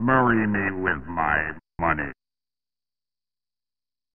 Marry me with my.